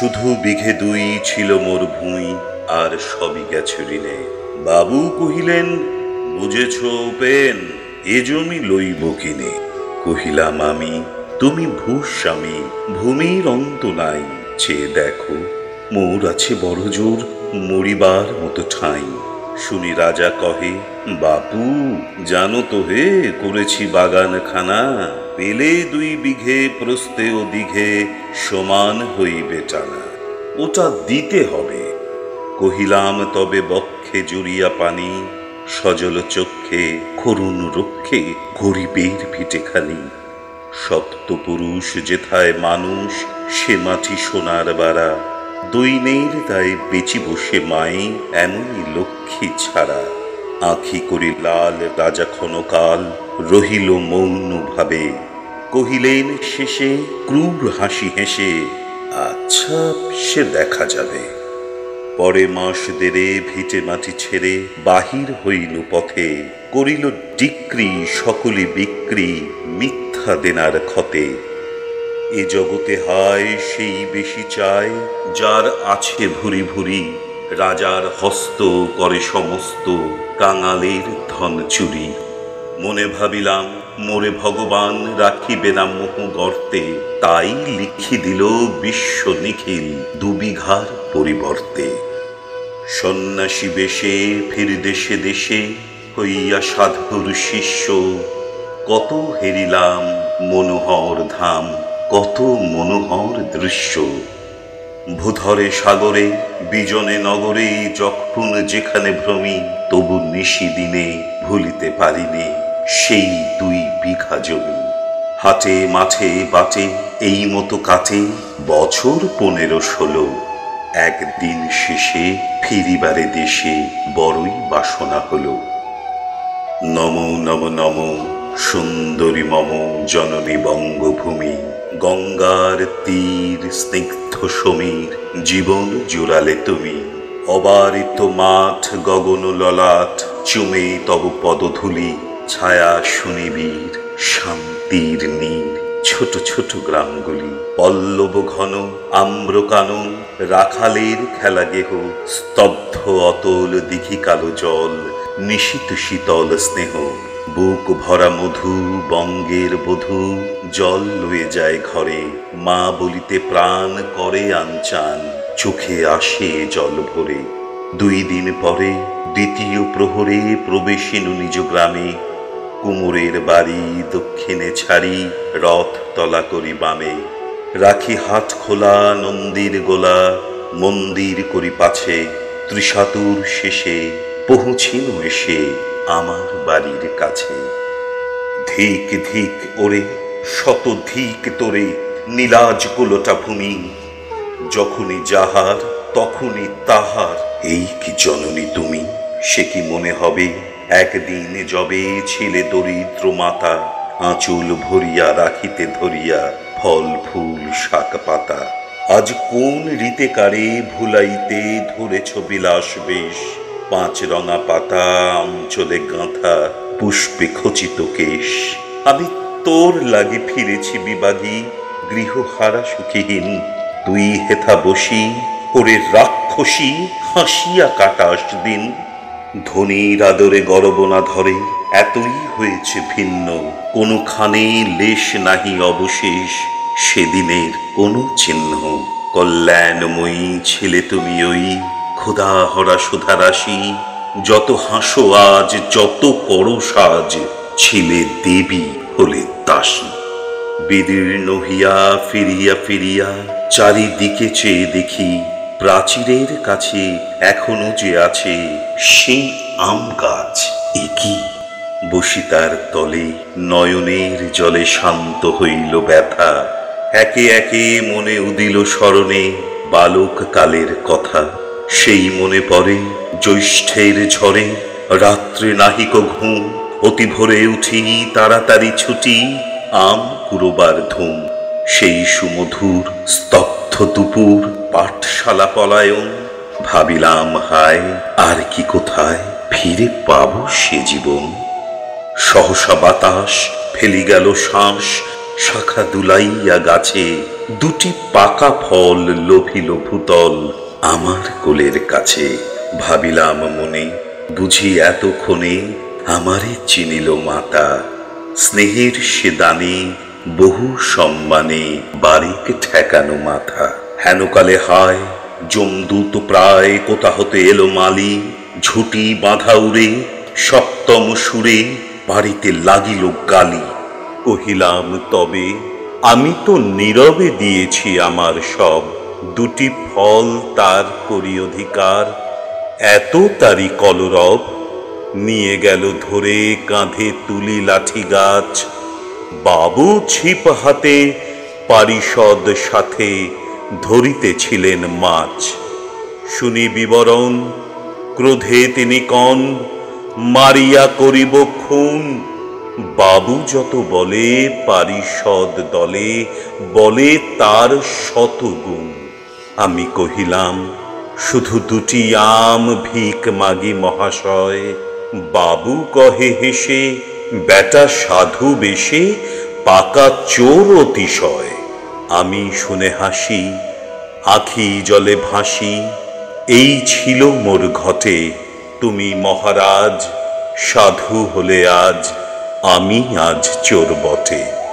শুধু বিঘে দুই ছিল মোর ভুঁই, আর সবই গেছে ঋণে। বাবু কহিলেন, বুঝেছ পেন এ জমি লইব কিনে? কহিলাম, আমি, তুমি ভূস্বামী ভূমির অন্ত নাই। চেয়ে দেখো, মোর আছে বড় জোর, মরিবার মতো ঠাঁই। শুনি রাজা কহে, বাপু, জানো তো হে, করেছি বাগান খানা পেলে দুই বিঘে প্রস্তে ও দিঘে সমান হইবে টানা। ওটা দিতে হবে। কহিলাম, তবে বক্ষে জুড়িয়া পানি, সজল চক্ষে করুণ রক্ষে গরিবের ভিটেখানি সপ্তপুরুষ যেথায় মানুষ, সে মাটি সোনার বাড়া। দৈনের তাই বেচি সে মায়ে, এমনই লক্ষ্মী ছাড়া। আঁখি করি লাল রাজা ক্ষণকাল রহিল মৌন ভাবে। কহিলেন, শেষে ক্রূর হাসি হেসে আচ্ছা সে দেখা যাবে। পরে মাস দেরে ভিটে মাটি ছেড়ে বাহির হইল পথে। করিল ডিক্রি, সকলে বিক্রি, মিথ্যা দেনার ক্ষতে। এ জগতে হায়, সেই বেশি চায়, যার আছে ভুরি ভুরি। রাজার হস্ত করে সমস্ত কাঙালের ধন চুরি। মনে ভাবিলাম, মোরে ভগবান রাখিবে না মোহ গর্তে, তাই লিখি দিল বিশ্ব নিখিল দুবিঘার পরিবর্তে। সন্ন্যাসী বেশে ফির দেশে দেশে, হইয়া সাধুর শিষ্য। কত হেরিলাম মনোহর ধাম, কত মনোহর দৃশ্য। ভূধরে সাগরে, বিজনে নগরে যখন যেখানে ভ্রমি, তবু নিশি দিনে ভুলিতে পারিনি সেই দুই বিঘা জমি। হাটে, মাঠে, বাটে, এই মতো কাটে বছর পনেরো ষোলো। একদিন শেষে ফিরিবারে দেশে বড়ই বাসনা হলো। নম নম নম সুন্দরী মম জননী বঙ্গভূমি, গঙ্গার তীর স্নিগ্ধ সমীর, জীবন জুড়ালে তুমি। অবারিত মাঠ, গগন ললাট, চুমে তব পদধূলি, ছায়া সুনিবির শান্তির নীর, ছোট ছোট গ্রামগুলি। পল্লব ঘন, আম্রকানন, রাখালের খেলা গেহ, স্তব্ধ অতল দিঘি কালো জল, নিশীত শীতল স্নেহ। বুক ভরা মধু, বঙ্গের বধূ, জল লয়ে যায় ঘরে। মা বলিতে প্রাণ করে আনচান, চোখে আসে জল ভরে। দুই দিন পরে দ্বিতীয় প্রহরে প্রবেশিনু নিজ গ্রামে। কুমোরের বাড়ি দক্ষিণে ছাড়ি, রথ তলা করি বামে। রাখি হাট খোলা, নন্দীর গোলা, মন্দির করি পাছে। ত্রিশাতুর শেষে পৌঁছিনু এসে। আমার বাড়ির কাছে। ধিক ধিক ওরে, শত ধিক তোরে নীলাজ কুলোটা ভূমি। যখনই যাহার, তখনই তাহার। এই কি জননী তুমি? সে কি মনে হবে? একদিন যবে ছিলে দরিদ্র মাতা, আঁচল ভরিয়া রাখিতে ধরিয়া ফল, ফুল, শাক পাতা। আজ কোন রীতে কারে ভুলাইতে ধরেছ বিলাস বেশ। পাঁচ রঙা পাতা অঞ্চলে গাঁথা পুষ্পে খচিত কেশ। আমি তোর লাগি ফিরেছি বিবাগী গৃহহারা সুখীহীন। তুই হেথা বসি, ওরে রাক্ষসী, হাসিয়া কাটাস দিন। ধনির আদরে গরব না ধরে, এতই হয়েছে ভিন্ন। কোনোখানে লেশ নাহি অবশেষ, সেদিনের কোনো চিহ্ন কল্যাণময়ী ছেলে তুমি ওই ক্ষুধা হরা সুধা রাশি, যত হাসো আজ, যত করো সাজ, ছিলে দেবী হলে দাসী। বিদীর্ণ হিয়া ফিরিয়া ফিরিয়া চারিদিকে চেয়ে দেখি, প্রাচীরের কাছে এখনও যে আছে সেই আম গাছ একই। বসিতার তলে নয়নের জলে শান্ত হইল ব্যথা, একে একে মনে উদিল স্মরণে বালক কালের কথা। সেই মনে পড়ে জ্যৈষ্ঠের ঝড়ে, রাত্রে নাহিক ঘুম, অতি ভোরে উঠি তাড়াতাড়ি ছুটি, আম কুরোবার ধুম। সেই সুমধুর, স্তব্ধ দুপুর, পাঠশালা পলায়ন। ভাবিলাম, হায়, আর কি কোথায় ফিরে পাবো সে জীবন? সহসা বাতাস ফেলি গেল শ্বাস, শাখা দুলাইয়া গাছে, দুটি পাকা ফল লোভিল ভূতল। আমার কোলের কাছে ভাবিলাম মনে, বুঝি এতক্ষণে আমারে চিনিল মাতা। স্নেহের সে দানে বহু সম্মানে বারিক ঠেকানো মাথা। হেনকালে হায় জমদূত প্রায় কোথা হতে এলো মালি। ঝুটি বাঁধা উড়ে, সপ্তম সুরে বাড়িতে লাগিল গালি। কহিলাম, তবে আমি তো নীরবে দিয়েছি আমার সব দুটি ফল তার করি অধিকার। এত তারি কলরব, নিয়ে গেল ধরে কাঁধে তুলি লাঠি গাছ। বাবু ছিপ হাতে পারিষদ সাথে ধরিতেছিলেন মাছ। শুনি বিবরণ, ক্রোধে তিনি কন, মারিয়া করিব খুন। বাবু যত বলে, পারিষদ দলে বলে তার শত গুণ। আমি কহিলাম, শুধু দুটি আম ভিক মাগি মহাশয়। বাবু কহে হেসে, বেটা সাধু বেশে, পাকা চোর অতিশয়। আমি শুনে হাসি, আখি জলে ভাসি, এই ছিল মোর ঘটে, তুমি মহারাজ, সাধু হলে আজ, আমি আজ চোর বটে।